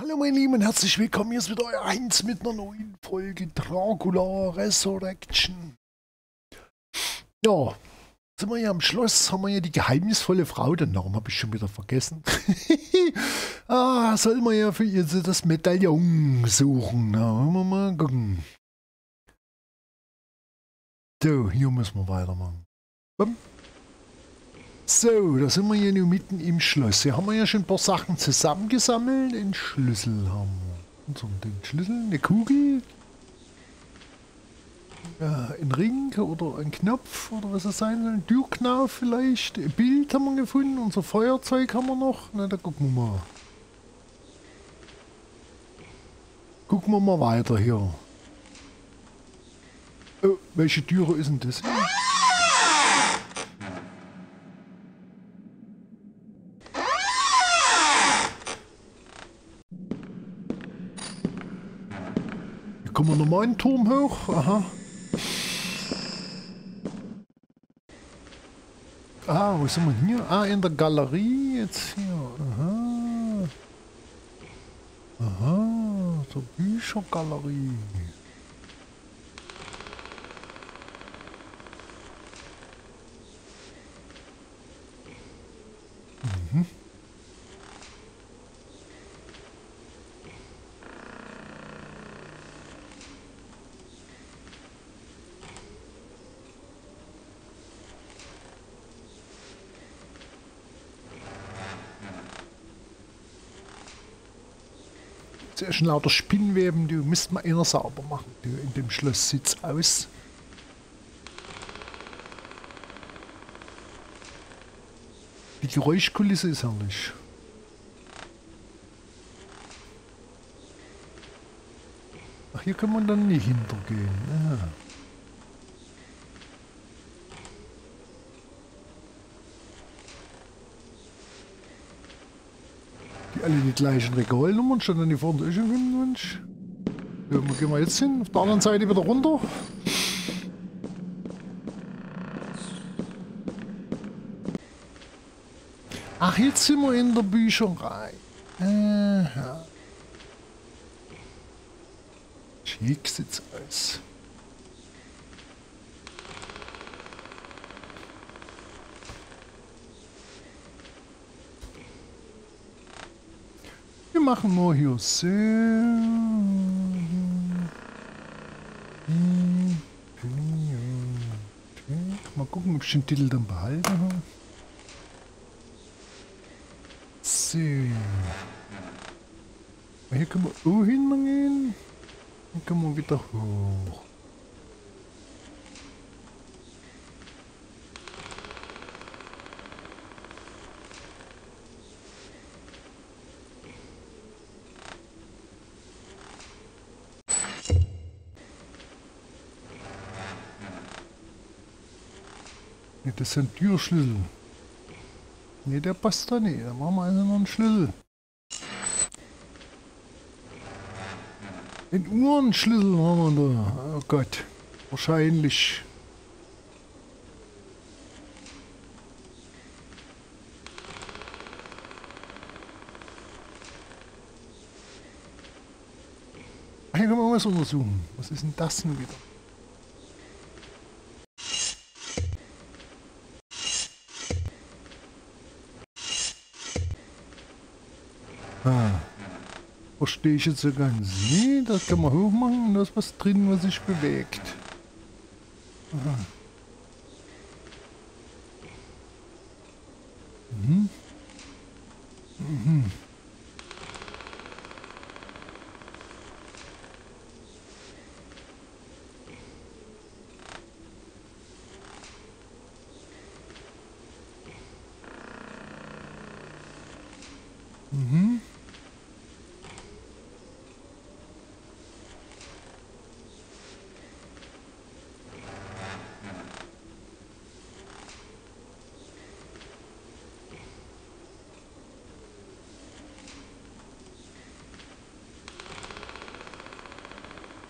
Hallo meine Lieben, herzlich willkommen. Hier ist wieder euer Heinz mit einer neuen Folge Dracula Resurrection. Ja, sind wir hier am Schloss, haben wir hier die geheimnisvolle Frau, den Namen habe ich schon wieder vergessen. ah, soll man ja für ihr das Medaillon suchen. Na, wollen wir mal gucken. So, hier müssen wir weitermachen. Bumm. So, da sind wir hier nur mitten im Schloss. Hier haben wir ja schon ein paar Sachen zusammengesammelt. Den Schlüssel haben wir. So den Schlüssel, eine Kugel. Ja, ein Ring oder ein Knopf oder was es sein soll. Ein Türknauf vielleicht. Ein Bild haben wir gefunden. Unser Feuerzeug haben wir noch. Na, da gucken wir mal. Gucken wir mal weiter hier. Oh, welche Türe ist denn das? Kommen wir nochmal einen Turm hoch. Aha. Ah, wo sind wir hier? Ah, in der Galerie jetzt hier. Aha. Aha, zur Büchergalerie. Sehr schon lauter Spinnweben, du müsst mal einer sauber machen. Du, in dem Schloss sieht's aus. Die Geräuschkulisse ist herrlich. Ach, hier kann man dann nicht hintergehen. Ja. Alle die gleichen Regalnummern, schon an die vorne ist Mensch. Ja, wo gehen wir jetzt hin? Auf der anderen Seite wieder runter. Ach, jetzt sind wir in der Bücherei. Aha. Schick sieht's aus. Machen so. Mal gucken, ob ich den Titel dann behalten habe. So. Hier können wir auch hingehen. Dann können wir wieder hoch. Das sind Türschlüssel. Ne, der passt da nicht. Da machen wir also noch einen Schlüssel. Den Uhrenschlüssel haben wir da. Oh Gott. Wahrscheinlich. Hier können wir was untersuchen. Was ist denn das denn wieder? Verstehe ich jetzt so ganz. Nee, das kann man hoch machen und da ist was drin, was sich bewegt. Aha.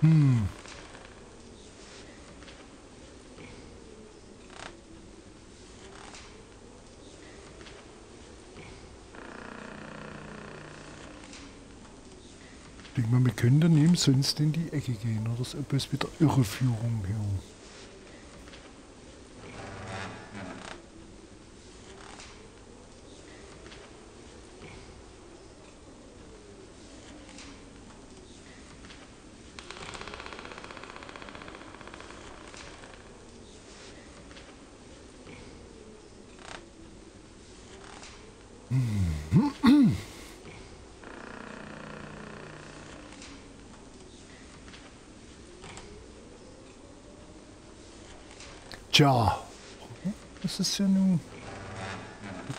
Hm. Ich denke mal, wir können dann eben sonst in die Ecke gehen. Oder ist etwas wieder Irreführung hier. Tja, das ist ja nun...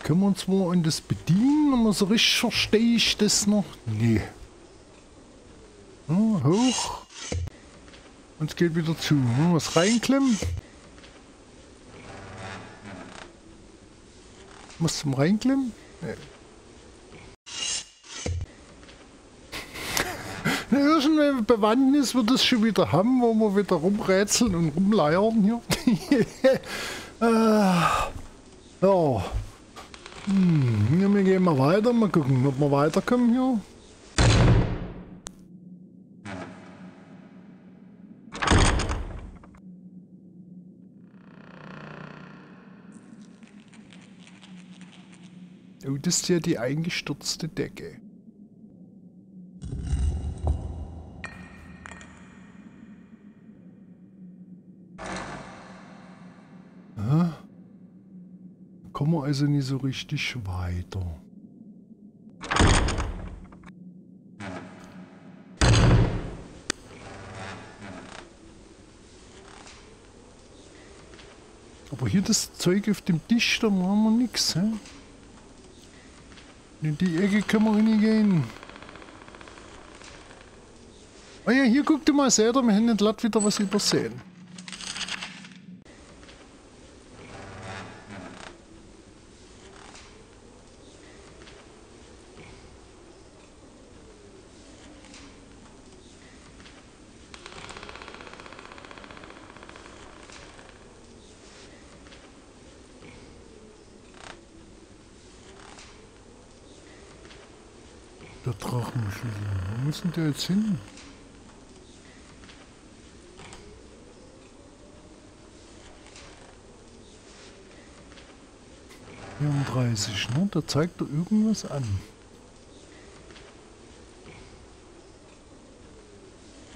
Können wir uns mal an das bedienen, aber so richtig verstehe ich das noch. Nee. Ja, hoch. Und es geht wieder zu. Was reinklemmen. Was zum Reinklemmen? Nee. Irgendeine Bewandtnis wird es schon wieder haben, wo wir wieder rumrätseln und rumleiern hier. Äh, ja. Hm, wir gehen mal weiter, mal gucken, ob wir weiterkommen hier. Oh, das ist ja die eingestürzte Decke. kommen also nicht so richtig weiter. Aber hier das Zeug auf dem Tisch, da machen wir nichts. In die Ecke können wir nicht gehen. Ah ja, hier guckt ihr mal, seht ihr, wir haben nicht wieder was übersehen. Der Drachenschlüssel. Wo müssen der jetzt hin? Vierunddreißig, ne? Da zeigt er irgendwas an.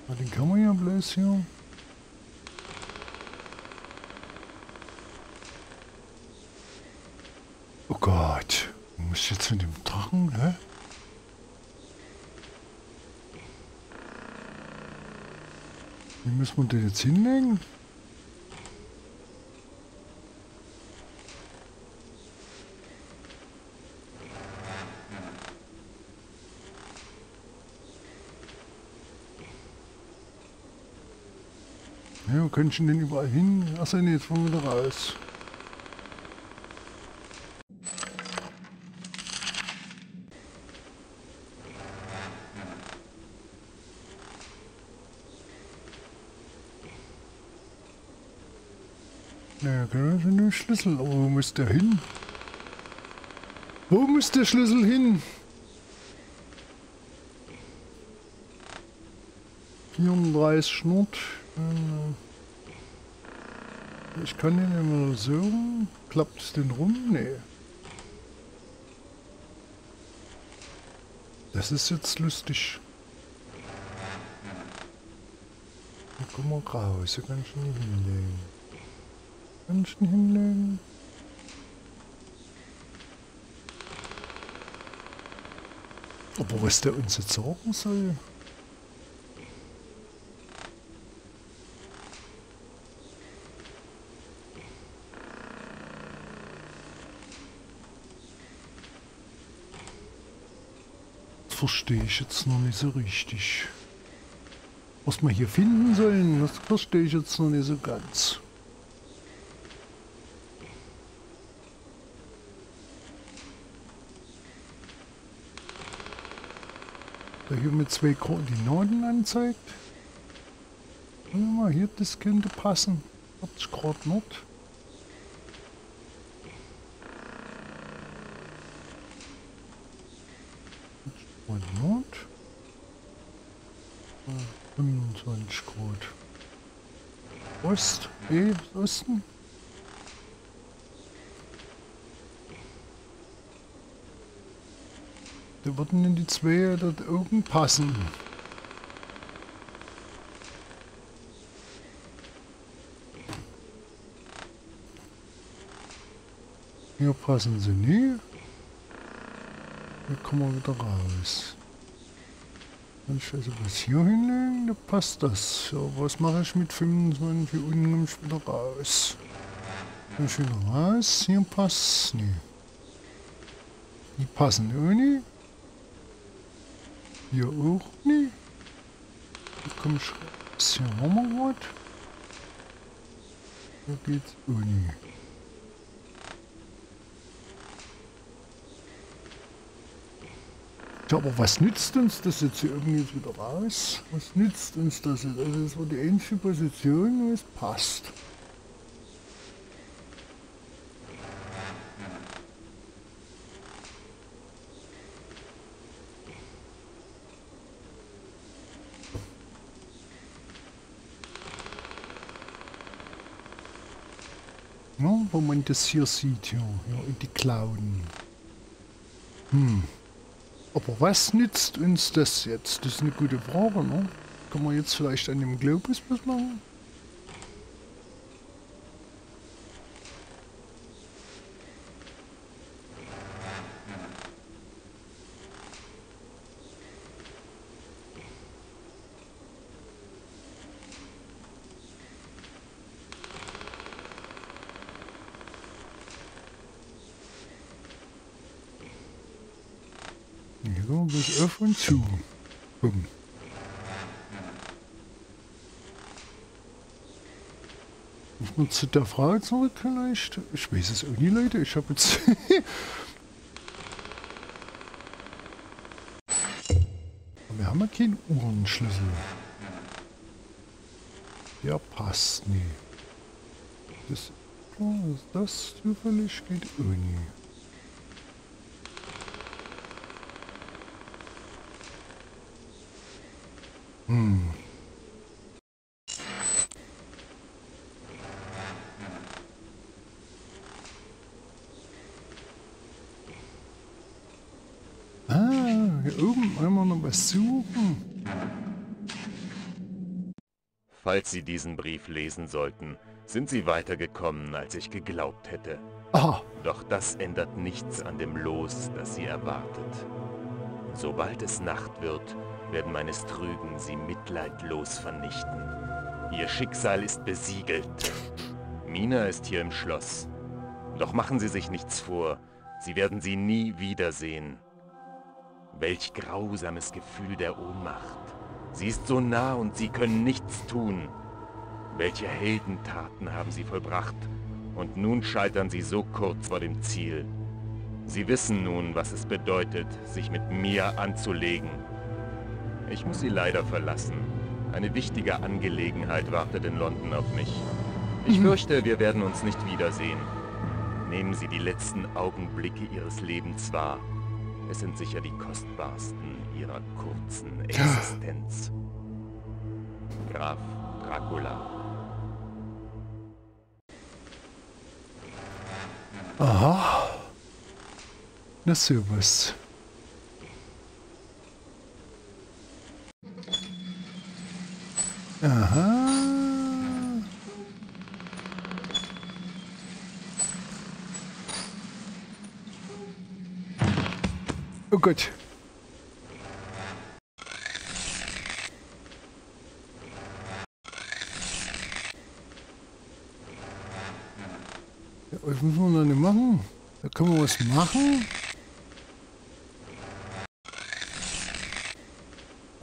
Den kann man ja bloß hier. Oh Gott. Muss jetzt mit dem Wie müssen wir den jetzt hinlegen? Ja, kann ich denn überall hin? Achso, nee, jetzt wollen wir wieder raus. Genau, sind nur Schlüssel. Aber wo muss der hin? Wo muss der Schlüssel hin? 34 Schnurrt. Äh, ich kann den immer so. Klappt es denn rum? Nee. Das ist jetzt lustig. Guck mal raus, so kann ich nicht hinlegen. Menschen hinlegen. Aber was der uns jetzt sagen soll? verstehe ich jetzt noch nicht so richtig. Was wir hier finden sollen, das verstehe ich jetzt noch nicht so ganz. Der hier mit zwei Koordinaten anzeigt. Mal hier, das könnte passen. 40 Grad Nord. Grad Nord. 25 Grad. Ost, E, Osten. Da würden denn die zwei dort oben passen. Hier passen sie nie. Hier kommen wir wieder raus. Wenn ich also was hier hinlegen, da passt das. So, was mache ich mit 25? Hier unten nehme ich wieder raus. Ich wieder raus. Hier passt nee. Die passen nicht. Hier auch nicht. Hier komme ich raus. Hier haben wir was. Hier geht's auch nicht. Ja, aber was nützt uns das jetzt hier irgendwie wieder raus? Was nützt uns das jetzt? Also das war die einzige Position, wo es passt. Ja, wo man das hier sieht, ja, ja in die Klauen. Hm. Aber was nützt uns das jetzt? Das ist eine gute Frage, ne? Kann man jetzt vielleicht an dem Globus was machen? So, bis auf und zu. Bumm. Muss man zu der Frage zurück vielleicht? Ich weiß es auch nie, Leute. Ich habe jetzt... Wir haben ja keinen Uhrenschlüssel. Der passt nie. Das, das zufällig geht auch nie. Hm. Ah, hier oben einmal noch was suchen. Falls Sie diesen Brief lesen sollten, sind Sie weitergekommen, als ich geglaubt hätte. Aha. Doch das ändert nichts an dem Los, das Sie erwartet. Sobald es Nacht wird, werden meines Trügen sie mitleidlos vernichten. Ihr Schicksal ist besiegelt. Mina ist hier im Schloss. Doch machen Sie sich nichts vor, Sie werden sie nie wiedersehen. Welch grausames Gefühl der Ohnmacht. Sie ist so nah und Sie können nichts tun. Welche Heldentaten haben Sie vollbracht und nun scheitern Sie so kurz vor dem Ziel. Sie wissen nun, was es bedeutet, sich mit mir anzulegen. Ich muss Sie leider verlassen. Eine wichtige Angelegenheit wartet in London auf mich. Ich fürchte, wir werden uns nicht wiedersehen. Nehmen Sie die letzten Augenblicke Ihres Lebens wahr. Es sind sicher die kostbarsten Ihrer kurzen Existenz. Graf Dracula. Aha. Na sowas. Aha. Oh Gott. Ja, was müssen wir denn machen? Da können wir was machen.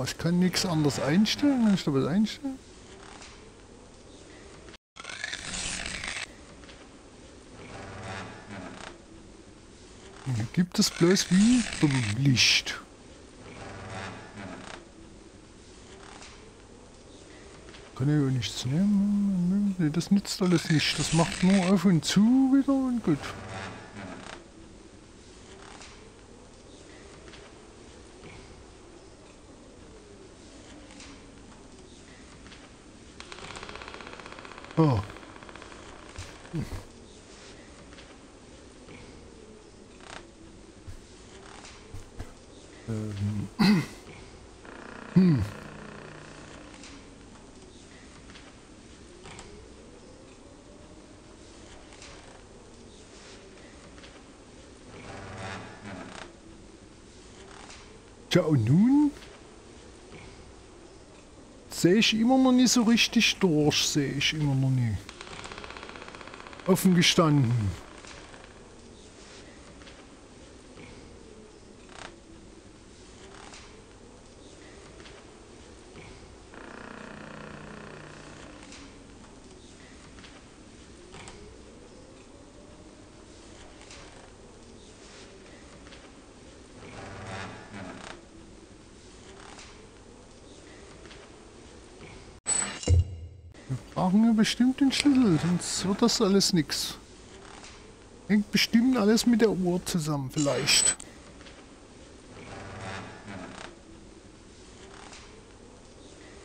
Ich kann nichts anderes einstellen. Kann ich da was einstellen? Gibt es bloß wie Licht. Kann ich auch nichts nehmen? Das nützt alles nicht. Das macht nur auf und zu wieder und gut. Oh. Ähm. Hm. Tja, nun? Sehe ich immer noch nicht so richtig durch, sehe ich immer noch nicht. Offen gestanden. Brauchen wir bestimmt den Schlüssel, sonst wird das alles nix. Hängt bestimmt alles mit der Uhr zusammen, vielleicht.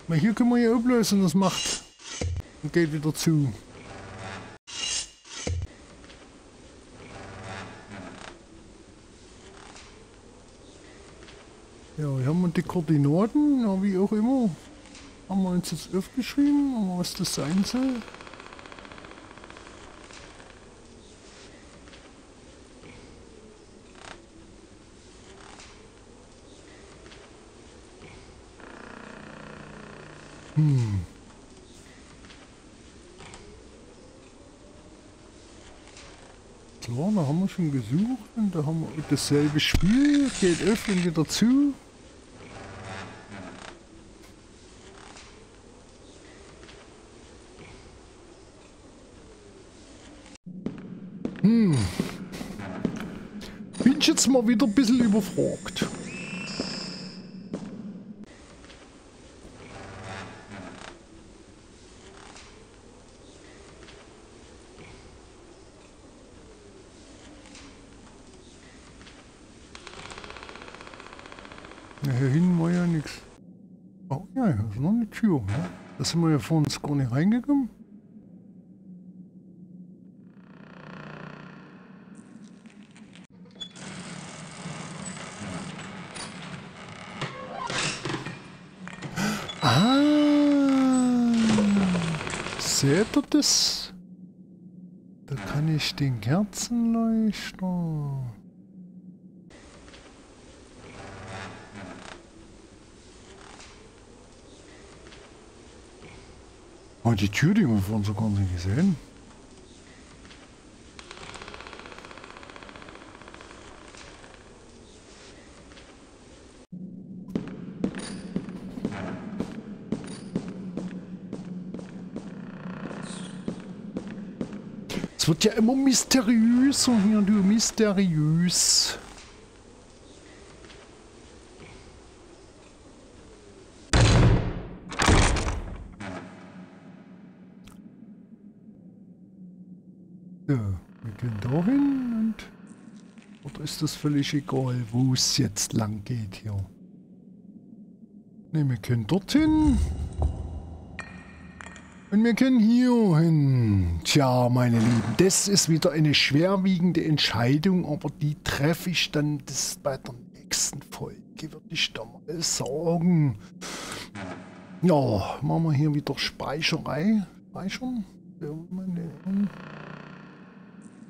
Mal hier können wir ja ablösen, das macht. Und geht wieder zu. Ja, hier haben wir die Koordinaten, wie auch immer. Haben wir uns jetzt aufgeschrieben, was das sein soll? Hm. Klar, da haben wir schon gesucht und da haben wir dasselbe Spiel, geht öffnen wieder zu. Hm. Mal wieder ein bisschen überfragt. Ja, hier hinten war ja nichts. Oh ja, hier ist noch eine Tür. Ne? Da sind wir ja vor uns gar nicht reingekommen. Seht ihr das? Da kann ich den Kerzenleuchter. Oh, die Tür, die wir vorhin so gar nicht gesehen. Wird ja immer mysteriöser hier, du mysteriös. So, wir gehen da hin und... Oder ist das völlig egal, wo es jetzt lang geht hier? Ne, wir können dorthin. Und wir können hier hin. Tja, meine Lieben, das ist wieder eine schwerwiegende Entscheidung, aber die treffe ich dann das bei der nächsten Folge, würde ich da mal sagen. Ja, machen wir hier wieder Speicherei. Speichern.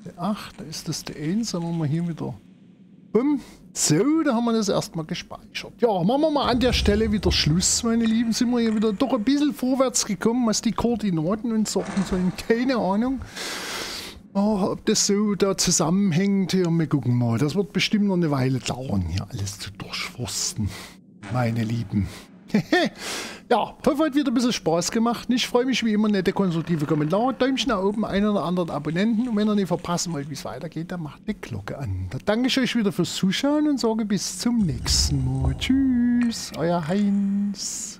Der 8, da ist das der 1, dann machen wir hier wieder Bumm. So, da haben wir das erstmal gespeichert. Ja, machen wir mal an der Stelle wieder Schluss, meine Lieben. Sind wir hier wieder doch ein bisschen vorwärts gekommen, was die Koordinaten und Sorten sollen. Keine Ahnung. Oh, ob das so da zusammenhängt, ja, wir gucken mal. Das wird bestimmt noch eine Weile dauern, hier alles zu durchforsten. Meine Lieben. ja, hoffe, hat wieder ein bisschen Spaß gemacht. Ich freue mich wie immer nette konstruktive Kommentare. Däumchen nach oben, einen oder anderen Abonnenten. Und wenn ihr nicht verpassen wollt, wie es weitergeht, dann macht die Glocke an. Da danke ich euch wieder fürs Zuschauen und sage bis zum nächsten Mal. Tschüss, euer Heinz.